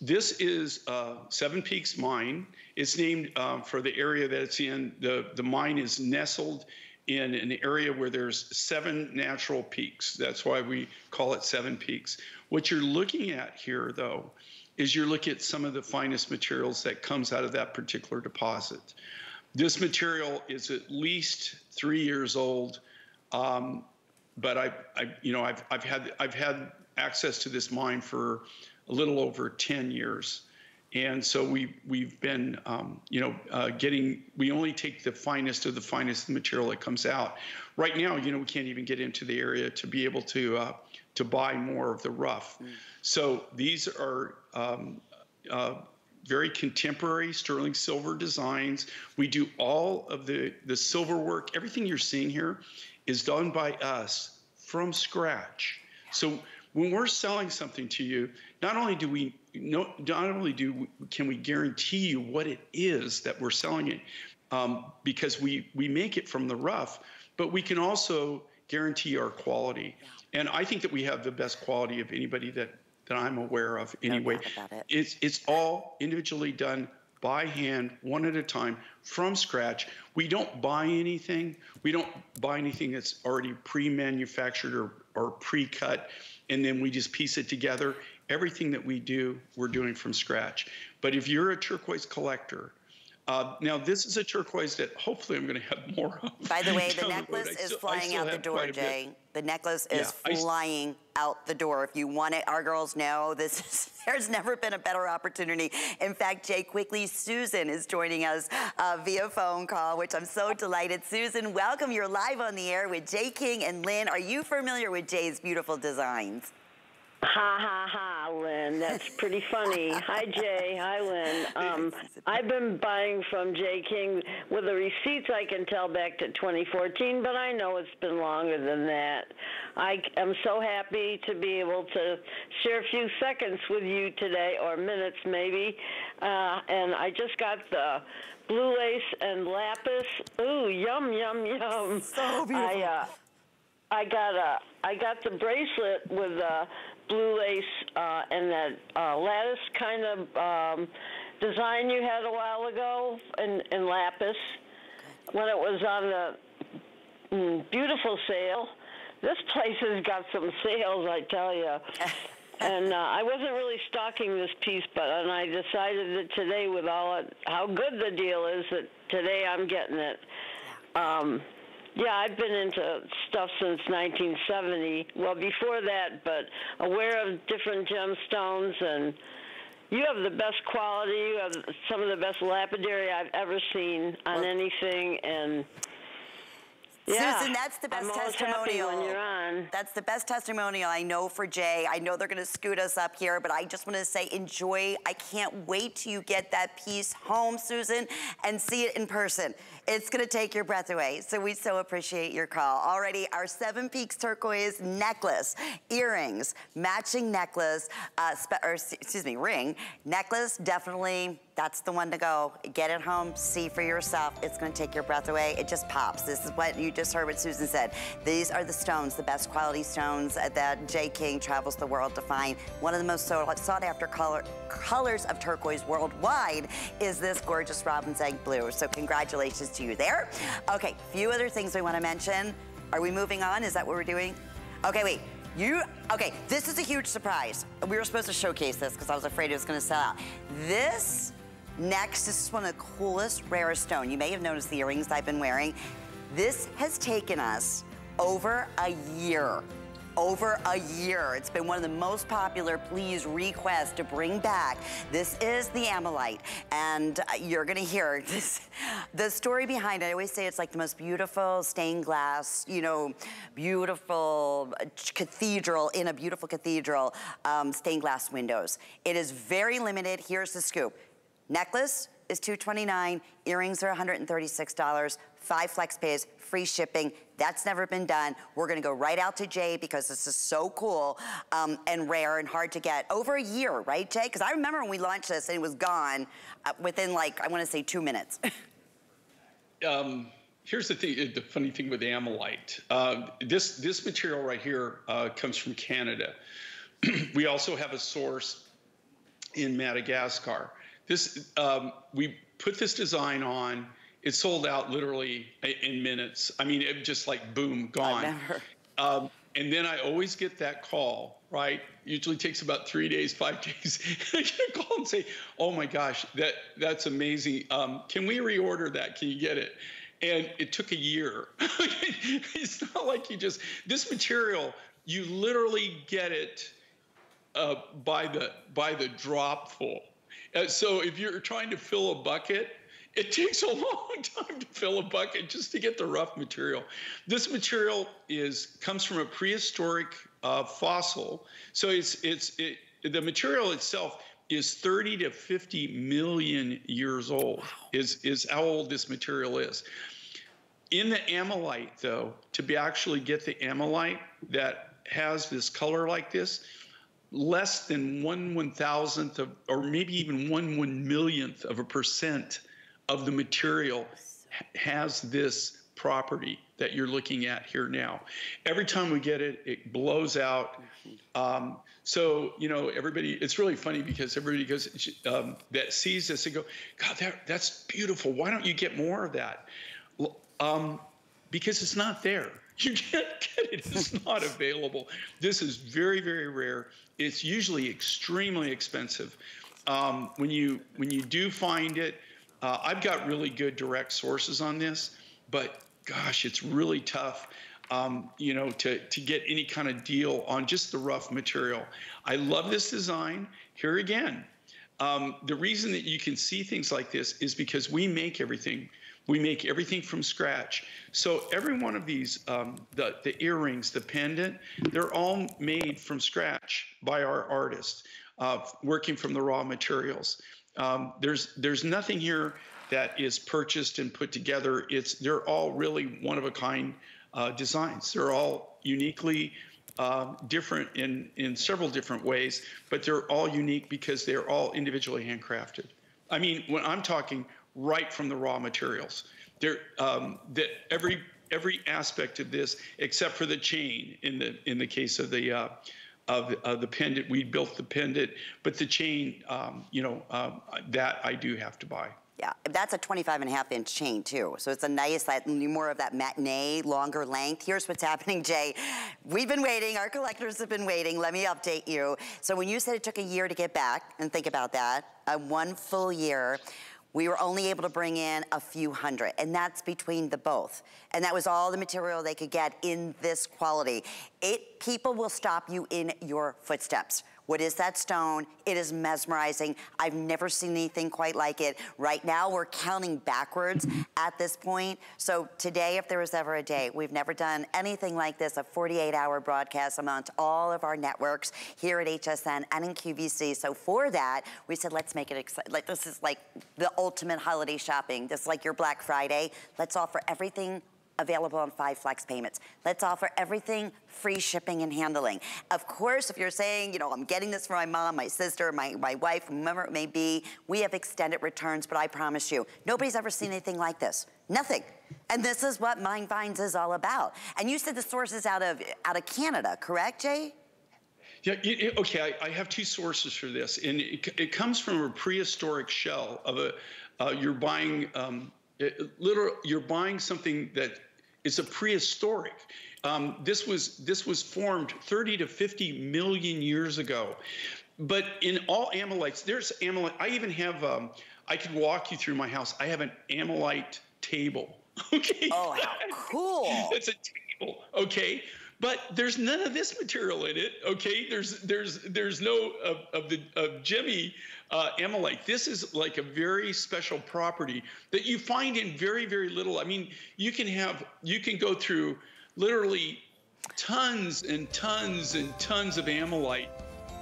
This is uh, Seven Peaks Mine. It's named uh, for the area that it's in. The, the mine is nestled in an area where there's seven natural peaks. That's why we call it Seven Peaks. What you're looking at here, though, is you're looking at some of the finest materials that comes out of that particular deposit. This material is at least three years old, um, but I, I, you know, I've, I've had I've had access to this mine for a little over 10 years. And so we, we've been, um, you know, uh, getting, we only take the finest of the finest material that comes out. Right now, you know, we can't even get into the area to be able to, uh, to buy more of the rough. Mm. So these are um, uh, very contemporary sterling silver designs. We do all of the, the silver work. Everything you're seeing here is done by us from scratch. So when we're selling something to you, not only do we not only do can we guarantee you what it is that we're selling it, um, because we we make it from the rough, but we can also guarantee our quality. Yeah. And I think that we have the best quality of anybody that that I'm aware of anyway. it. It's it's all individually done by hand, one at a time, from scratch. We don't buy anything. We don't buy anything that's already pre-manufactured or, or pre-cut and then we just piece it together. Everything that we do, we're doing from scratch. But if you're a turquoise collector, uh, now this is a turquoise that hopefully I'm going to have more of. By the way, the necklace the is still, flying out the door, Jay. The necklace is yeah, flying out the door. If you want it, our girls know this. Is, there's never been a better opportunity. In fact, Jay, quickly, Susan is joining us uh, via phone call, which I'm so delighted. Susan, welcome. You're live on the air with Jay King and Lynn. Are you familiar with Jay's beautiful designs? Ha ha ha, Lynn. That's pretty funny. Hi, Jay. Hi, Lynn. Um, I've been buying from Jay King with the receipts. I can tell back to 2014, but I know it's been longer than that. I am so happy to be able to share a few seconds with you today, or minutes maybe. Uh, and I just got the blue lace and lapis. Ooh, yum, yum, yum. So beautiful. I, uh, I got a I got the bracelet with uh, blue lace uh, and that uh, lattice kind of um, design you had a while ago in, in lapis when it was on the mm, beautiful sale. This place has got some sales, I tell you. and uh, I wasn't really stocking this piece, but and I decided that today, with all it, how good the deal is, that today I'm getting it. Um, yeah, I've been into stuff since 1970. Well, before that, but aware of different gemstones and you have the best quality. You have some of the best lapidary I've ever seen on anything, and yeah, Susan, that's the best I'm testimonial. when you're on. That's the best testimonial I know for Jay. I know they're going to scoot us up here, but I just want to say enjoy. I can't wait till you get that piece home, Susan, and see it in person. It's going to take your breath away. So we so appreciate your call. Already, our Seven Peaks turquoise necklace, earrings, matching necklace, uh, or excuse me, ring, necklace, definitely that's the one to go. Get it home, see for yourself. It's gonna take your breath away. It just pops. This is what you just heard what Susan said. These are the stones, the best quality stones that Jay King travels the world to find. One of the most sought after color, colors of turquoise worldwide is this gorgeous robin's egg blue. So congratulations to you there. Okay, a few other things we wanna mention. Are we moving on? Is that what we're doing? Okay, wait. You, okay, this is a huge surprise. We were supposed to showcase this because I was afraid it was gonna sell out. This Next, this is one of the coolest, rarest stone. You may have noticed the earrings I've been wearing. This has taken us over a year over a year. It's been one of the most popular please requests to bring back. This is the Ammolite, and uh, you're gonna hear this, the story behind it. I always say it's like the most beautiful stained glass, you know, beautiful cathedral in a beautiful cathedral, um, stained glass windows. It is very limited. Here's the scoop. Necklace is 229, earrings are $136, five flex pays, free shipping. That's never been done. We're gonna go right out to Jay because this is so cool um, and rare and hard to get. Over a year, right, Jay? Because I remember when we launched this and it was gone uh, within like, I wanna say two minutes. um, here's the thing, the funny thing with Ammolite. Uh, this, this material right here uh, comes from Canada. we also have a source in Madagascar. This, um, we put this design on. It sold out literally in minutes. I mean, it just like boom, gone. Um, and then I always get that call, right? Usually takes about three days, five days. I get a call and say, "Oh my gosh, that that's amazing. Um, can we reorder that? Can you get it?" And it took a year. it's not like you just this material. You literally get it uh, by the by the drop full. Uh, so if you're trying to fill a bucket, it takes a long time to fill a bucket just to get the rough material. This material is comes from a prehistoric uh, fossil, so it's it's it, the material itself is 30 to 50 million years old. Wow. Is is how old this material is. In the ammolite, though, to be actually get the ammolite that has this color like this, less than one one thousandth of, or maybe even one one millionth of a percent of the material has this property that you're looking at here now. Every time we get it, it blows out. Um, so you know, everybody. It's really funny because everybody goes um, that sees this and go, God, that that's beautiful. Why don't you get more of that? Um, because it's not there. You can't get it. It's not available. This is very, very rare. It's usually extremely expensive. Um, when you when you do find it, uh, I've got really good direct sources on this, but gosh, it's really tough. Um, you know, to to get any kind of deal on just the rough material. I love this design. Here again, um, the reason that you can see things like this is because we make everything we make everything from scratch. So every one of these, um, the, the earrings, the pendant, they're all made from scratch by our artists, uh, working from the raw materials. Um, there's there's nothing here that is purchased and put together. It's they're all really one of a kind uh, designs. They're all uniquely uh, different in in several different ways, but they're all unique because they're all individually handcrafted. I mean, when I'm talking right from the raw materials. There, um, that every every aspect of this, except for the chain, in the in the case of the uh, of, of the pendant, we built the pendant, but the chain, um, you know, um, that I do have to buy. Yeah, that's a 25 and a half inch chain too. So it's a nice, that, more of that matinee, longer length. Here's what's happening, Jay. We've been waiting, our collectors have been waiting. Let me update you. So when you said it took a year to get back, and think about that, uh, one full year, we were only able to bring in a few hundred, and that's between the both. And that was all the material they could get in this quality. It, people will stop you in your footsteps. What is that stone? It is mesmerizing. I've never seen anything quite like it. Right now, we're counting backwards at this point. So today, if there was ever a day, we've never done anything like this, a 48-hour broadcast amongst all of our networks here at HSN and in QVC. So for that, we said, let's make it exciting. Like, this is like the ultimate holiday shopping. This is like your Black Friday. Let's offer everything available on five flex payments. Let's offer everything free shipping and handling. Of course, if you're saying, you know, I'm getting this for my mom, my sister, my, my wife, whomever it may be, we have extended returns, but I promise you, nobody's ever seen anything like this. Nothing. And this is what Mine Finds is all about. And you said the source is out of, out of Canada, correct, Jay? Yeah, it, okay, I, I, have two sources for this. And it, it comes from a prehistoric shell of a, uh, you're buying, um, it, literal, you're buying something that is a prehistoric. Um, this was this was formed 30 to 50 million years ago. But in all ammolites, there's ammolite. I even have. Um, I could walk you through my house. I have an ammolite table. Okay. Oh, how cool! It's a table. Okay. but there's none of this material in it. Okay, there's there's there's no of, of the of Jimmy uh. This is like a very special property that you find in very very little. I mean, you can have you can go through literally tons and tons and tons of Ammolite,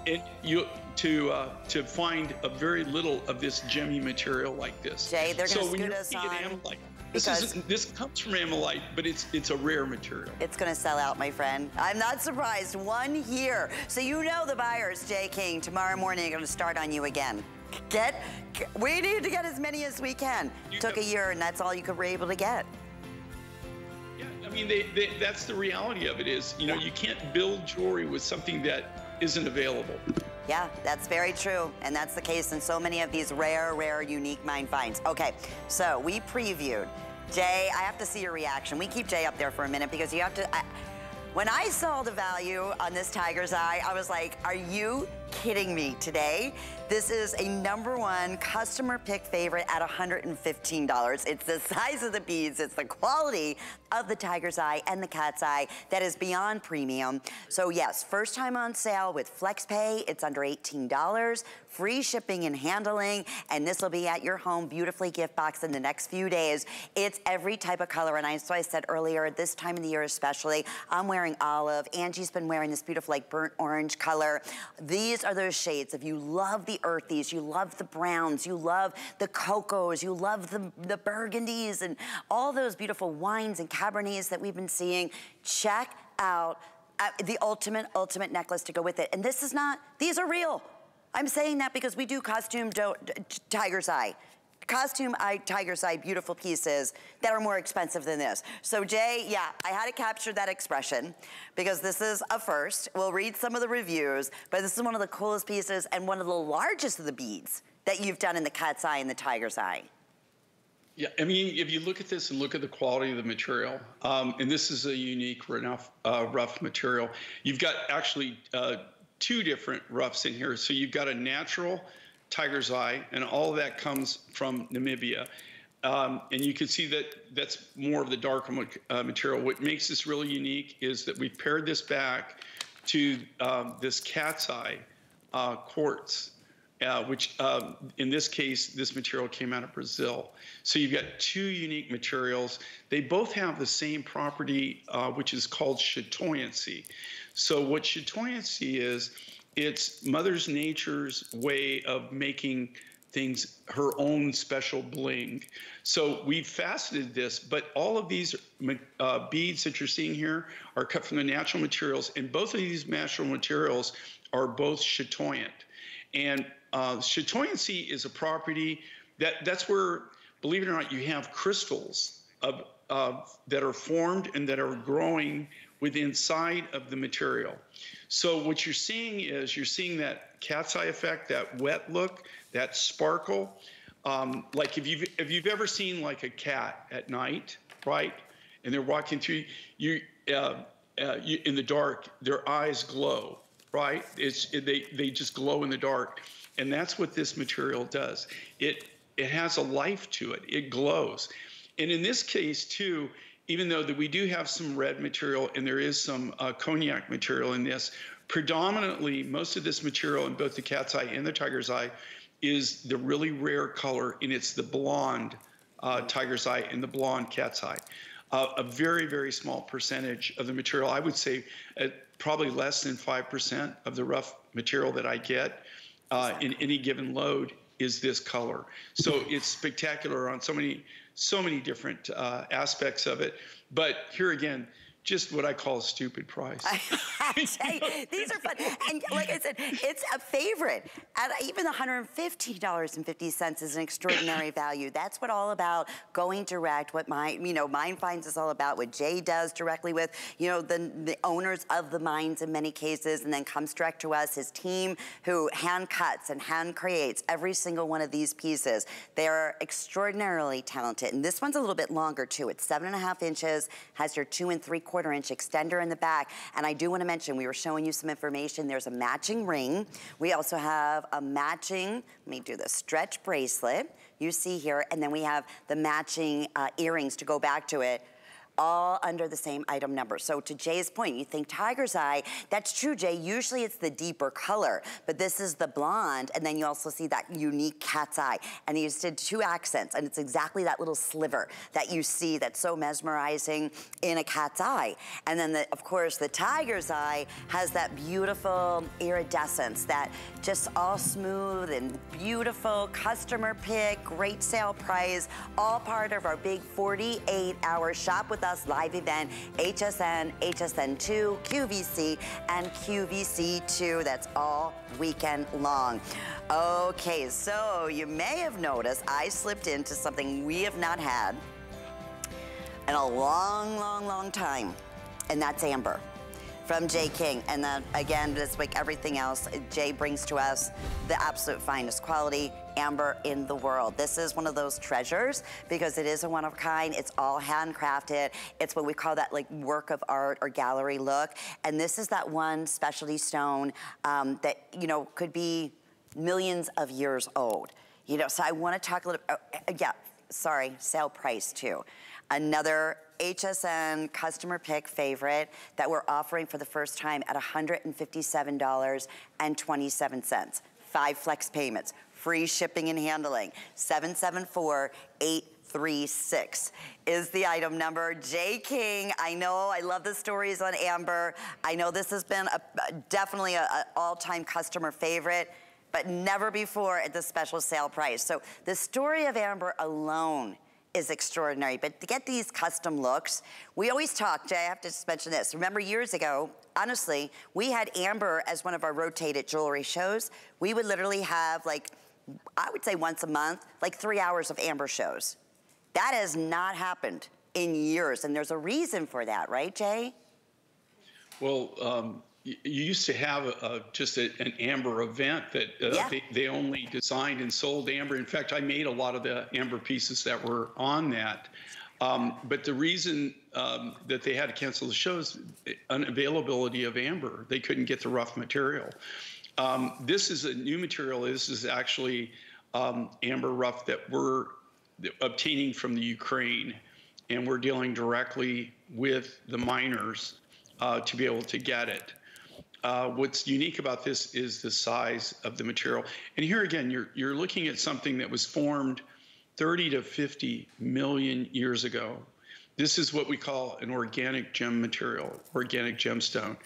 and you to uh, to find a very little of this gemmy material like this. Jay, they're going to scoot us on. Ammolite, this is this comes from Ammolite, but it's it's a rare material. It's going to sell out, my friend. I'm not surprised. One year, so you know the buyers, Jay King. Tomorrow morning, are going to start on you again. Get, we need to get as many as we can. You Took know. a year, and that's all you could be able to get. Yeah, I mean, they, they, that's the reality of it. Is you know you can't build jewelry with something that isn't available. Yeah, that's very true. And that's the case in so many of these rare, rare, unique mine finds. Okay, so we previewed. Jay, I have to see your reaction. We keep Jay up there for a minute because you have to... I, when I saw the value on this tiger's eye, I was like, are you kidding me today? This is a number one customer pick favorite at $115. It's the size of the beads, it's the quality of the tiger's eye and the cat's eye that is beyond premium. So yes, first time on sale with FlexPay, it's under $18, free shipping and handling, and this will be at your home beautifully gift box in the next few days. It's every type of color, and I, so I said earlier, this time of the year especially, I'm wearing olive. Angie's been wearing this beautiful like burnt orange color. These are those shades. If you love the earthies, you love the browns, you love the cocos, you love the, the burgundies and all those beautiful wines and cabernets that we've been seeing, check out uh, the ultimate, ultimate necklace to go with it. And this is not, these are real. I'm saying that because we do costume do tiger's eye costume eye, tiger's eye, beautiful pieces that are more expensive than this. So Jay, yeah, I had to capture that expression because this is a first. We'll read some of the reviews, but this is one of the coolest pieces and one of the largest of the beads that you've done in the cat's eye and the tiger's eye. Yeah, I mean, if you look at this and look at the quality of the material, um, and this is a unique rough, uh, rough material, you've got actually uh, two different roughs in here. So you've got a natural tiger's eye, and all of that comes from Namibia. Um, and you can see that that's more of the darker uh, material. What makes this really unique is that we paired this back to um, this cat's eye uh, quartz, uh, which um, in this case, this material came out of Brazil. So you've got two unique materials. They both have the same property, uh, which is called chatoyancy. So what chatoyancy is, it's Mother's Nature's way of making things her own special bling. So we faceted this, but all of these uh, beads that you're seeing here are cut from the natural materials, and both of these natural materials are both chatoyant. And uh, chatoyancy is a property that that's where, believe it or not, you have crystals of, uh, that are formed and that are growing with inside of the material. So what you're seeing is you're seeing that cat's eye effect, that wet look, that sparkle. Um, like if you've if you've ever seen like a cat at night, right, and they're walking through you, uh, uh, you in the dark, their eyes glow, right? It's it, they they just glow in the dark, and that's what this material does. It it has a life to it. It glows, and in this case too, even though that we do have some red material and there is some uh, cognac material in this, predominantly most of this material in both the cat's eye and the tiger's eye is the really rare color, and it's the blonde uh, tiger's eye and the blonde cat's eye. Uh, a very, very small percentage of the material, I would say probably less than 5% of the rough material that I get uh, in any given load is this color. So it's spectacular on so many so many different uh, aspects of it. But here again, just what I call a stupid price. these are fun. And like I said, it's a favorite. At even $150.50 is an extraordinary value. That's what all about going direct, what my, you know, Mine Finds is all about, what Jay does directly with, you know, the, the owners of the mines in many cases, and then comes direct to us, his team who hand cuts and hand creates every single one of these pieces. They're extraordinarily talented. And this one's a little bit longer too. It's seven and a half inches, has your two and three quarter quarter inch extender in the back. And I do want to mention, we were showing you some information. There's a matching ring. We also have a matching, let me do the stretch bracelet you see here. And then we have the matching uh, earrings to go back to it. All under the same item number. So to Jay's point, you think tiger's eye, that's true, Jay. Usually it's the deeper color, but this is the blonde, and then you also see that unique cat's eye. And he did two accents, and it's exactly that little sliver that you see that's so mesmerizing in a cat's eye. And then, the, of course, the tiger's eye has that beautiful iridescence, that just all smooth and beautiful customer pick, great sale price, all part of our big 48-hour shop with us live event, HSN, HSN2, QVC, and QVC2. That's all weekend long. Okay, so you may have noticed I slipped into something we have not had in a long, long, long time, and that's amber from Jay King. And then again, just like everything else, Jay brings to us the absolute finest quality amber in the world. This is one of those treasures because it is a one of a kind. It's all handcrafted. It's what we call that like work of art or gallery look. And this is that one specialty stone um, that, you know, could be millions of years old. You know, so I want to talk a little, uh, yeah, sorry, sale price too. Another HSN customer pick favorite that we're offering for the first time at $157.27. Five flex payments, free shipping and handling, 774-836 is the item number. Jay King, I know, I love the stories on Amber. I know this has been a, definitely an all-time customer favorite but never before at the special sale price. So the story of Amber alone is extraordinary. But to get these custom looks, we always talk, Jay, I have to just mention this. Remember years ago, honestly, we had Amber as one of our rotated jewelry shows. We would literally have like, I would say once a month, like three hours of Amber shows. That has not happened in years, and there's a reason for that, right, Jay? Well, um, you used to have a, just a, an amber event that uh, yeah. they, they, only designed and sold amber. In fact, I made a lot of the amber pieces that were on that. Um, but the reason um, that they had to cancel the show is unavailability of amber. They couldn't get the rough material. Um, this is a new material. This is actually um, amber rough that we're obtaining from the Ukraine, and we're dealing directly with the miners uh, to be able to get it. Uh, what's unique about this is the size of the material. And here again, you're, you're looking at something that was formed 30 to 50 million years ago. This is what we call an organic gem material, organic gemstone.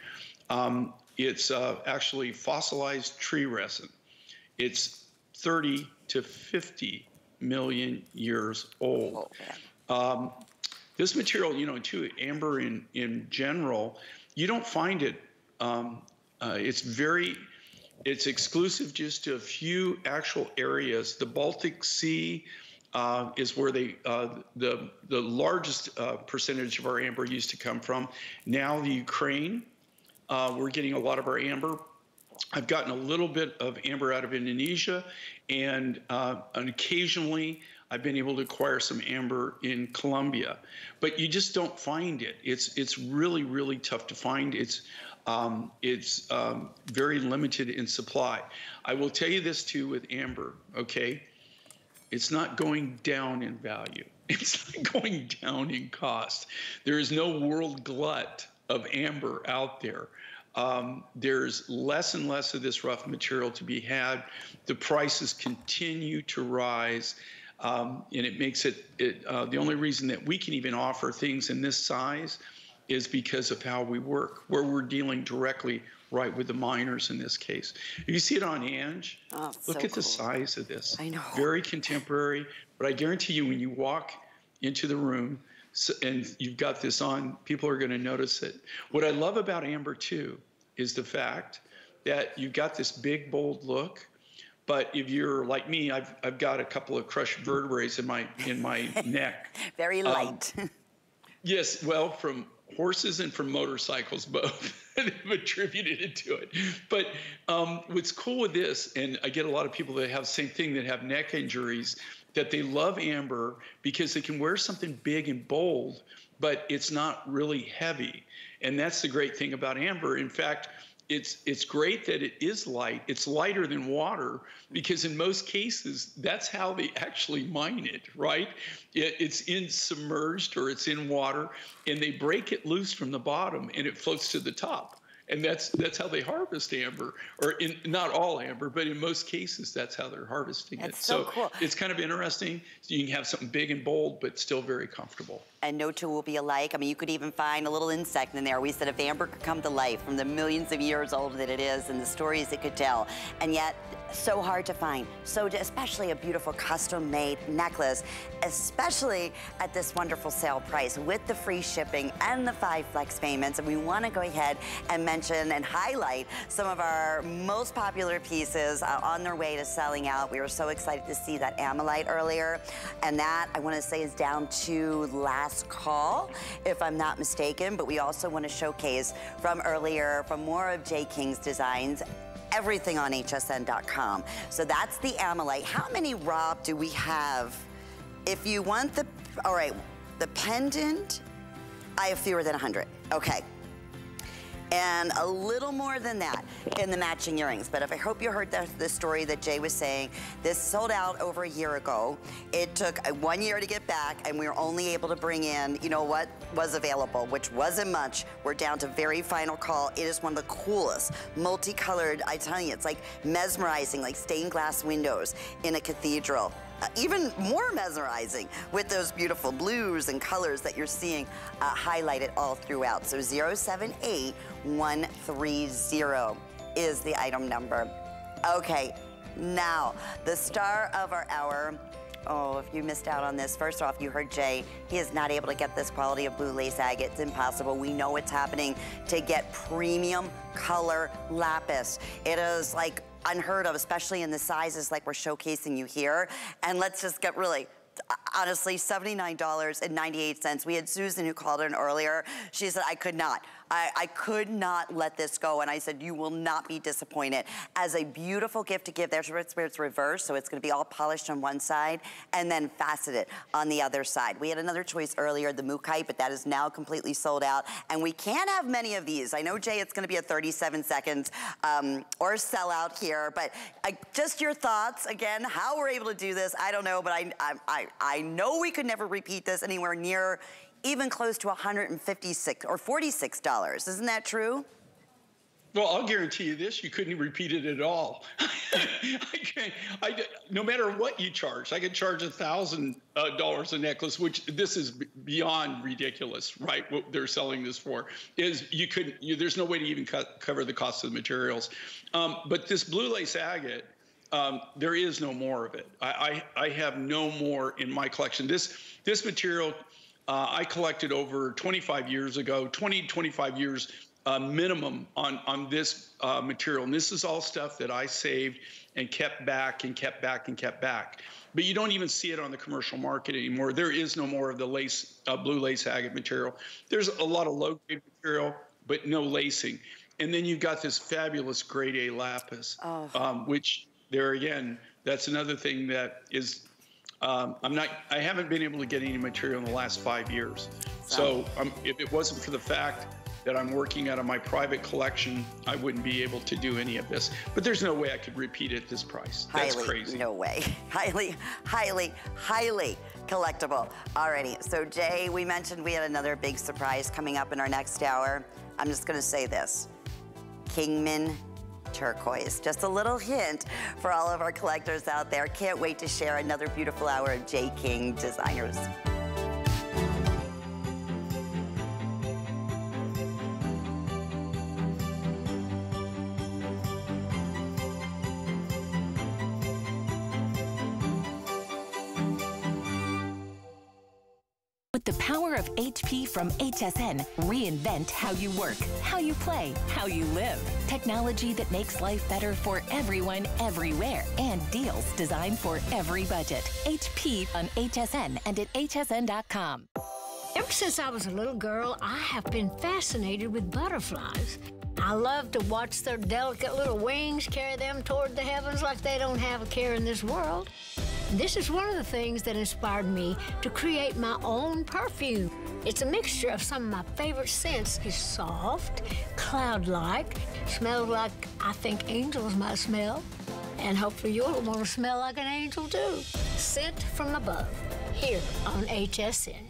Um, it's uh, actually fossilized tree resin. It's 30 to 50 million years old. Um, this material, you know, too, amber in, in general, you don't find it um, uh, it's very, it's exclusive just to a few actual areas. The Baltic Sea uh, is where they, uh, the, the largest uh, percentage of our amber used to come from. Now the Ukraine, uh, we're getting a lot of our amber. I've gotten a little bit of amber out of Indonesia, and, uh, and occasionally I've been able to acquire some amber in Colombia, but you just don't find it. It's it's really really tough to find. It's um, it's um, very limited in supply. I will tell you this too with amber, okay? It's not going down in value. It's not going down in cost. There is no world glut of amber out there. Um, there's less and less of this rough material to be had. The prices continue to rise. Um, and it makes it, it uh, the only reason that we can even offer things in this size is because of how we work, where we're dealing directly right with the miners in this case. If you see it on Ange, oh, look so at cool. the size of this. I know. Very contemporary, but I guarantee you when you walk into the room and you've got this on, people are going to notice it. What I love about Amber too is the fact that you've got this big, bold look. But if you're like me, I've, I've got a couple of crushed vertebrae in my in my neck. Very um, light. Um, yes, well, from horses and from motorcycles both have attributed it to it. But um, what's cool with this, and I get a lot of people that have the same thing that have neck injuries, that they love amber because they can wear something big and bold, but it's not really heavy. And that's the great thing about amber. In fact, it's it's great that it is light. It's lighter than water because in most cases that's how they actually mine it, right? It, it's in submerged or it's in water, and they break it loose from the bottom and it floats to the top and that's that's how they harvest amber or in not all amber but in most cases that's how they're harvesting that's it so, so cool. it's kind of interesting you can have something big and bold but still very comfortable and no two will be alike. I mean, you could even find a little insect in there. We said if amber could come to life from the millions of years old that it is and the stories it could tell. And yet, so hard to find. So especially a beautiful custom-made necklace, especially at this wonderful sale price with the free shipping and the five flex payments. And we want to go ahead and mention and highlight some of our most popular pieces uh, on their way to selling out. We were so excited to see that Ammolite earlier. And that, I want to say, is down to last call, if I'm not mistaken. But we also want to showcase from earlier, from more of Jay King's designs, everything on hsn.com. So that's the Ammolite. How many, Rob, do we have? If you want the, all right, the pendant, I have fewer than 100. Okay and a little more than that in the matching earrings. But if I hope you heard the, the, story that Jay was saying, this sold out over a year ago. It took uh, one year to get back, and we were only able to bring in, you know, what was available, which wasn't much. We're down to very final call. It is one of the coolest, multicolored, I tell you, it's like mesmerizing, like stained glass windows in a cathedral. Uh, even more mesmerizing with those beautiful blues and colors that you're seeing uh, highlighted all throughout. So 078130 is the item number. Okay, now the star of our hour Oh, if you missed out on this, first off, you heard Jay. He is not able to get this quality of blue lace agate. It's impossible. We know it's happening to get premium color lapis. It is like unheard of, especially in the sizes like we're showcasing you here. And let's just get really honestly, $79.98. We had Susan who called in earlier. She said, I could not. I, I, could not let this go. And I said, you will not be disappointed. As a beautiful gift to give, there's where it's reversed. So it's gonna be all polished on one side and then faceted on the other side. We had another choice earlier, the Mookaite, but that is now completely sold out. And we can't have many of these. I know, Jay, it's gonna be a 37 seconds um, or sellout here, but I, just your thoughts, again, how we're able to do this, I don't know, but I, I, I know we could never repeat this anywhere near even close to 156 or $46. Isn't that true? Well, I'll guarantee you this: you couldn't repeat it at all. I can't. I, no matter what you charge, I could charge a thousand uh, dollars a necklace, which this is beyond ridiculous, right? What they're selling this for is you couldn't. You, there's no way to even cover the cost of the materials. Um, but this blue lace agate, um, there is no more of it. I, I, I have no more in my collection. This this material uh, I collected over 25 years ago, 20, 25 years uh, minimum on, on this uh, material. And this is all stuff that I saved and kept back and kept back and kept back. But you don't even see it on the commercial market anymore. There is no more of the lace, uh, blue lace agate material. There's a lot of low grade material, but no lacing. And then you've got this fabulous grade A lapis, oh. um, which there again, that's another thing that is um, I'm not. I haven't been able to get any material in the last five years. So um, if it wasn't for the fact that I'm working out of my private collection, I wouldn't be able to do any of this. But there's no way I could repeat it at this price. That's highly, crazy. No way. Highly, highly, highly collectible. Alrighty. So Jay, we mentioned we had another big surprise coming up in our next hour. I'm just going to say this: Kingman turquoise. Just a little hint for all of our collectors out there. Can't wait to share another beautiful hour of Jay King Designers. With the power of HP from HSN, reinvent how you work, how you play, how you live. Technology that makes life better for everyone, everywhere, and deals designed for every budget. HP on HSN and at hsn.com. Ever since I was a little girl, I have been fascinated with butterflies. I love to watch their delicate little wings carry them toward the heavens like they don't have a care in this world. This is one of the things that inspired me to create my own perfume. It's a mixture of some of my favorite scents. It's soft, cloud-like, smells like I think angels might smell. And hopefully you'll want to smell like an angel too. Scent from above, here on HSN.